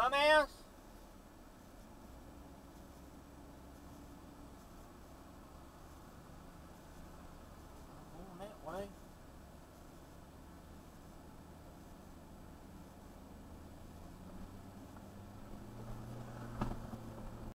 Dumbass!